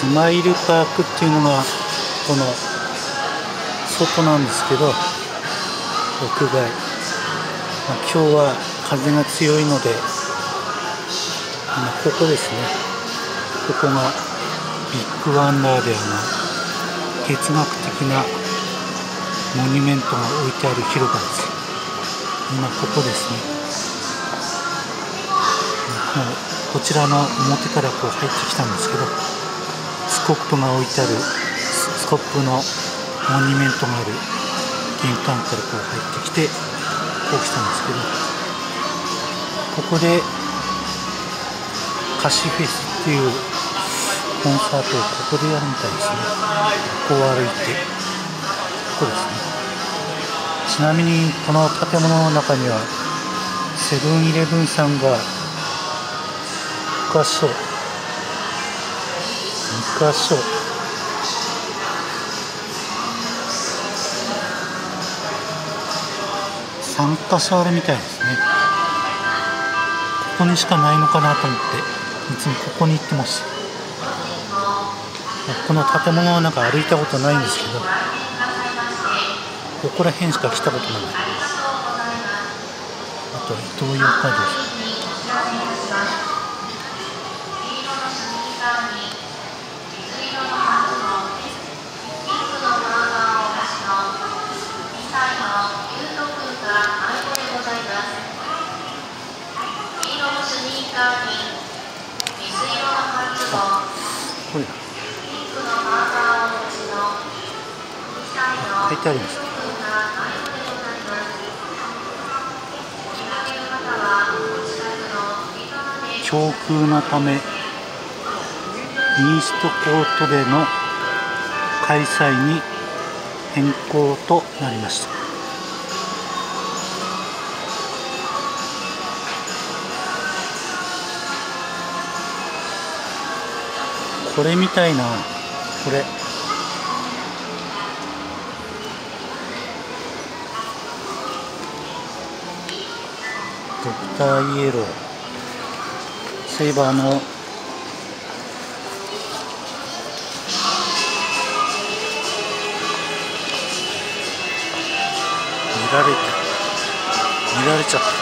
スマイルパークっていうのがこの外なんですけど屋外、まあ、今日は風が強いので、ま、ここですね。ここがビッグワンダーであの哲学的なモニュメントが置いてある広場です。今ここですね。こちらの表からこう入ってきたんですけどコップが置いてあるスコップのモニュメントがある玄関からこう入ってきてこう来たんですけどここで歌詞フェスっていうコンサートをここでやるみたいですね。ここを歩いてここですね。ちなみにこの建物の中にはセブンイレブンさんが2箇所2箇所3箇所あるみたいですね。ここにしかないのかなと思っていつもここに行ってましたこの建物の中歩いたことないんですけどここら辺しか来たことない。あと伊東洋華堂これ書いてあります。強風のためイーストコートでの開催に変更となりました。これみたいな。これ。ドクターイエロー。セイバーの見られた。見られちゃった。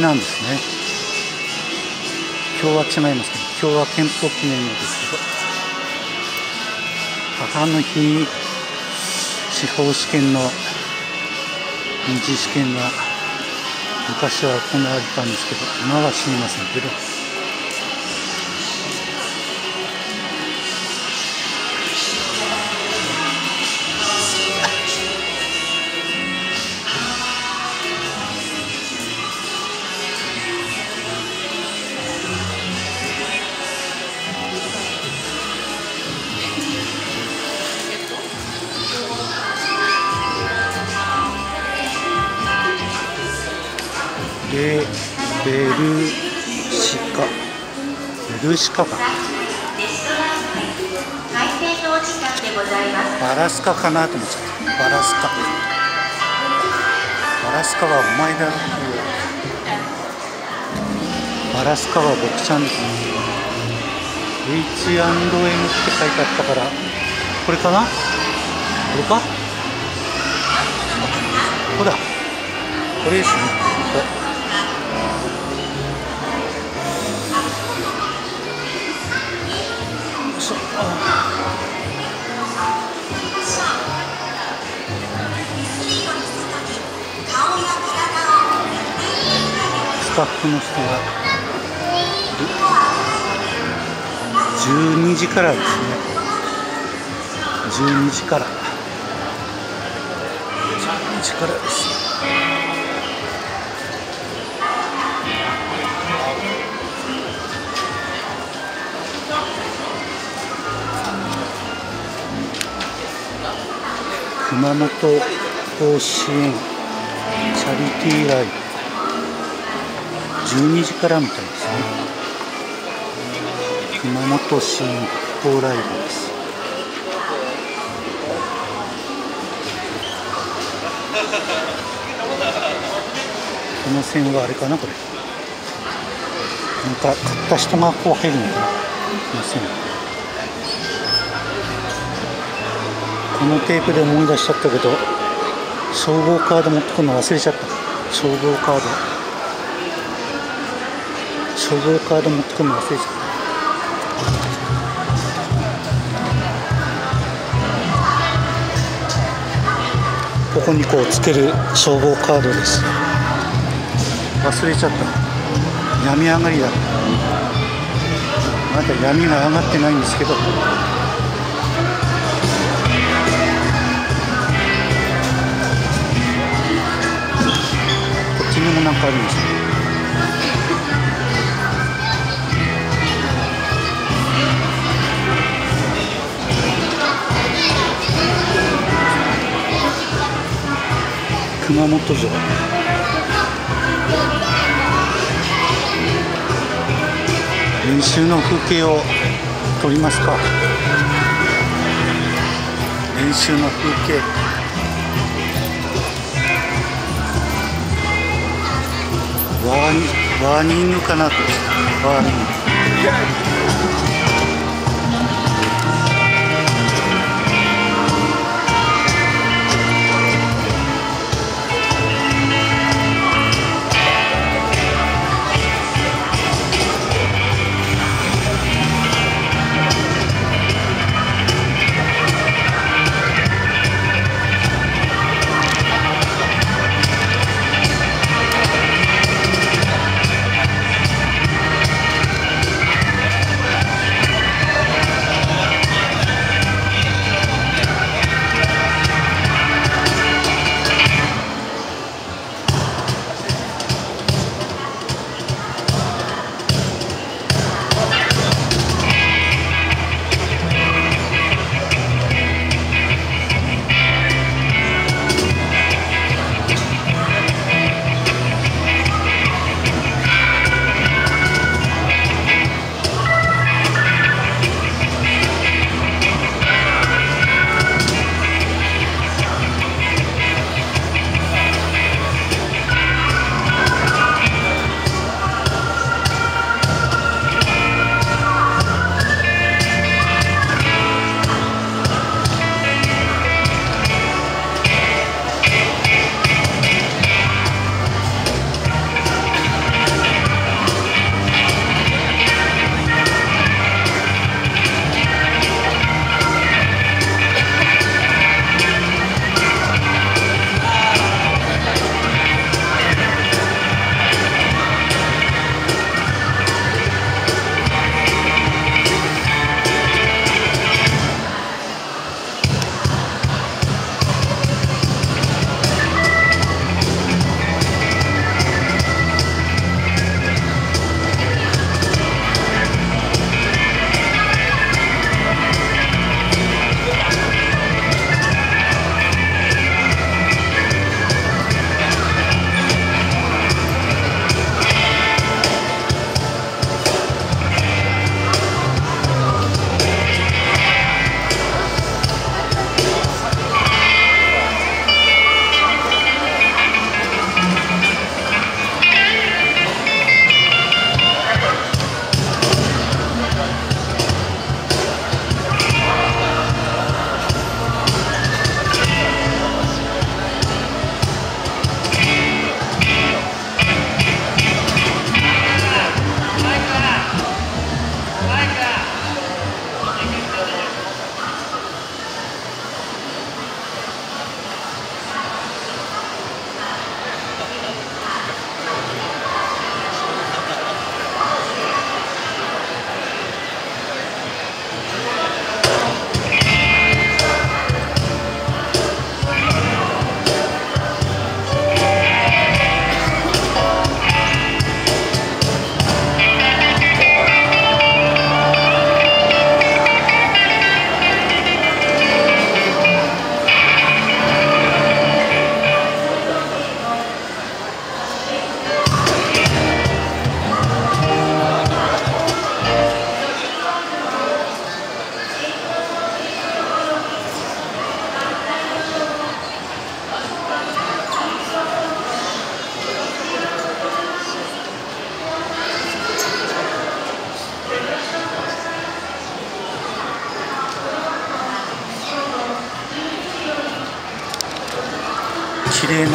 なんですね。今日は違いますけど今日は憲法記念日です。けど母の日司法試験の二次試験が昔は行われたんですけど今は知りません。けどベルシカ。ベルシカか。バラスカかなと思っちゃった。バラスカ。バラスカはお前だろっていう。バラスカは僕ちゃんです H&M って書いてあったから。これかな？これか？ここだ。これですね。ここ。スタッフの人が。12時からですね。12時から。12時からです熊本甲子園チャリティーライブ。12時からみたいですね。熊本市復興ライブです。この線はあれかなこれ。なんか買った人がこう入るのかな。この線。このテープで思い出しちゃったけど消防カード持ってくるの忘れちゃった。消防カード。消防カード持ってくるの忘れちゃった。ここにこうつける消防カードです。忘れちゃった。闇上がりだ。まだ闇が上がってないんですけど。もなんかあります。ね熊本城。練習の風景を撮りますか。練習の風景。ワーニングかなワニ。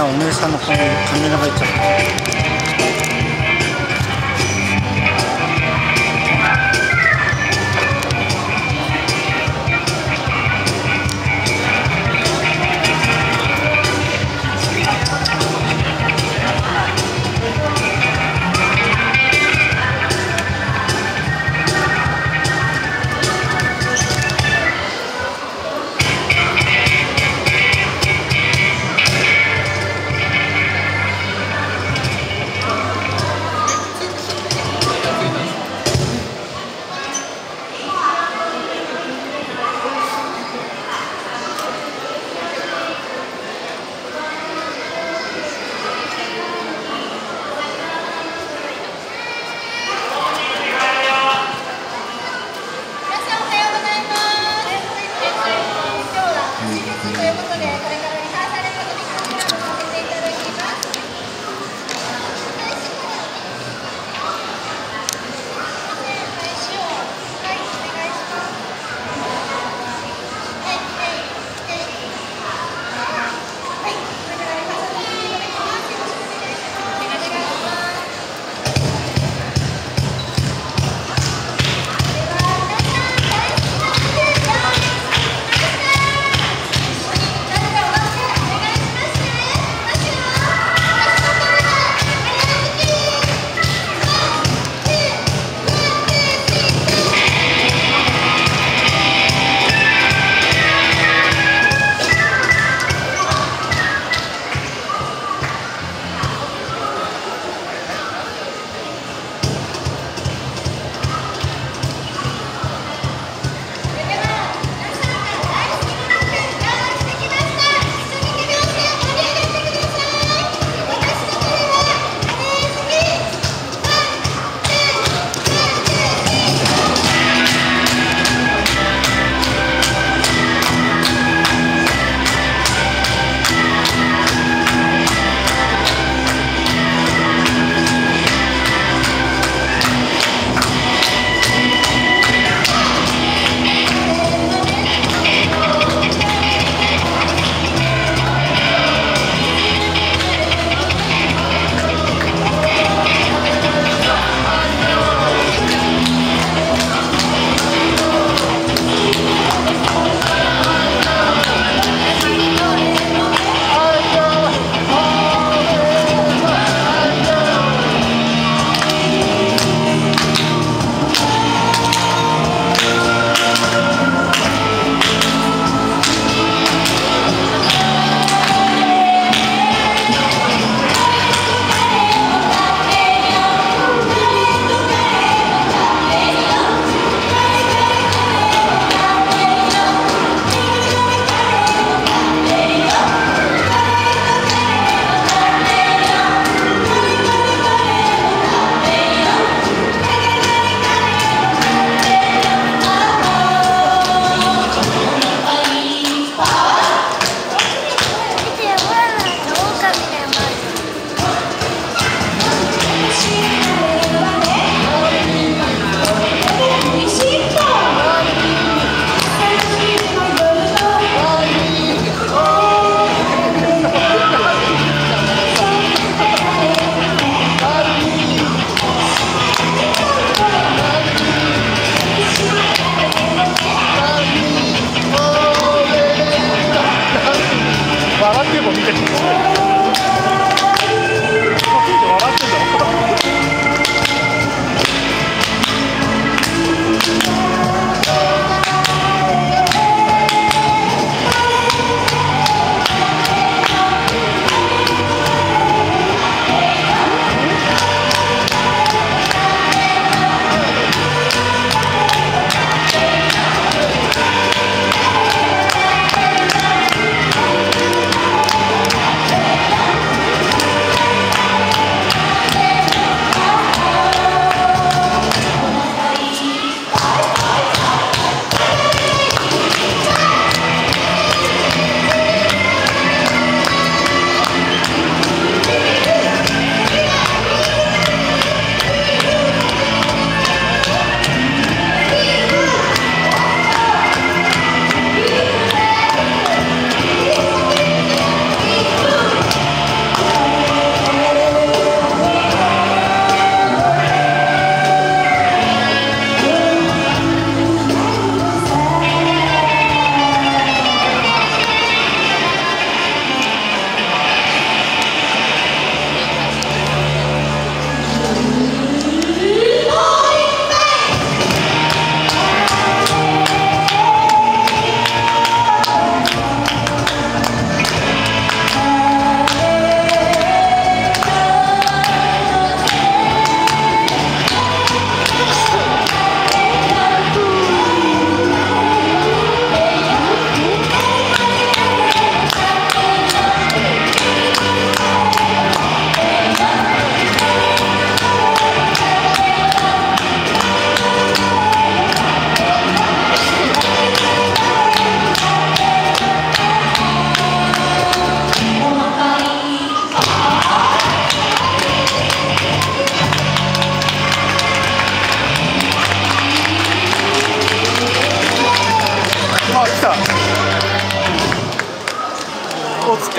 なお姉さんの方にカメラが入っちゃっ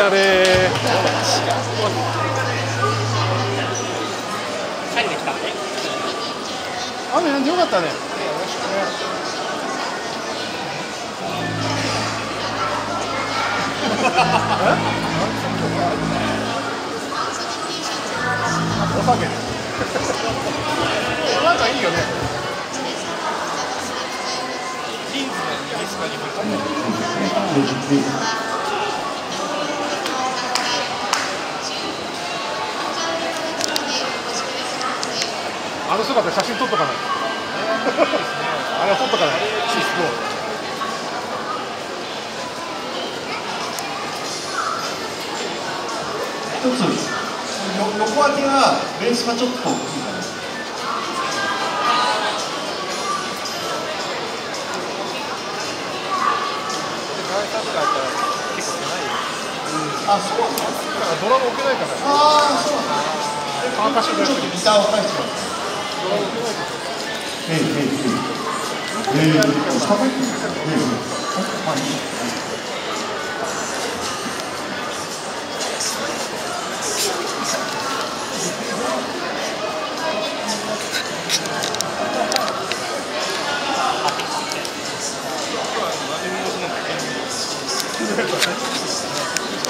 たゃれ雨なんでよかったねお酒なんかいいよねジーンズの右スカにあの姿写真撮っとかないあれ撮っとかない。シスコ一つよ横分けはベースがちょっと大きいかな。あ、そうなんだ。だからドラム置けないからああ、そうなんだ。乾かしてくれるちょっとギターを返してます。ええええええええええ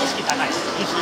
意識高い。